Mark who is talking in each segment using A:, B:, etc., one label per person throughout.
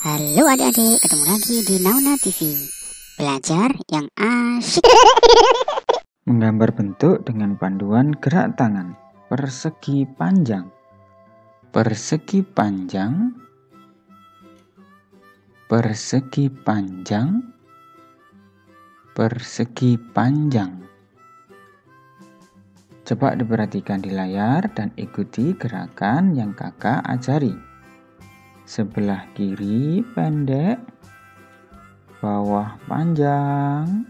A: Halo adik-adik, ketemu lagi di Nauna TV. Belajar yang asyik.
B: Menggambar bentuk dengan panduan gerak tangan. Persegi panjang. Persegi panjang. Persegi panjang. Persegi panjang. Coba diperhatikan di layar dan ikuti gerakan yang kakak ajari. Sebelah kiri pendek, bawah panjang,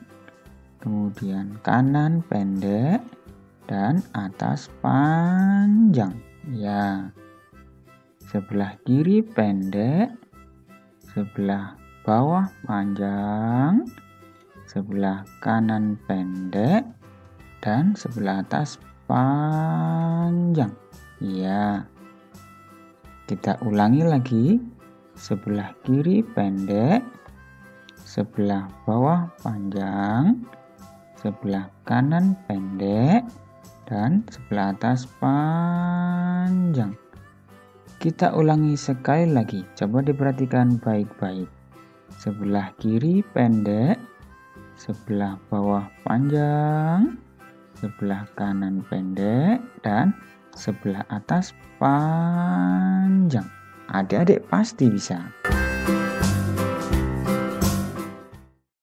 B: kemudian kanan pendek, dan atas panjang. Ya, sebelah kiri pendek, sebelah bawah panjang, sebelah kanan pendek, dan sebelah atas panjang. Ya. Kita ulangi lagi. Sebelah kiri pendek, sebelah bawah panjang, sebelah kanan pendek, dan sebelah atas panjang. Kita ulangi sekali lagi. Coba diperhatikan baik-baik. Sebelah kiri pendek, sebelah bawah panjang, sebelah kanan pendek, dan sebelah atas panjang. Adik-adik pasti bisa.